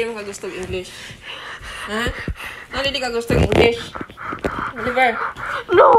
Hindi mo ka gusto English. Ha? Ano hindi ka gusto English? Oliver? No!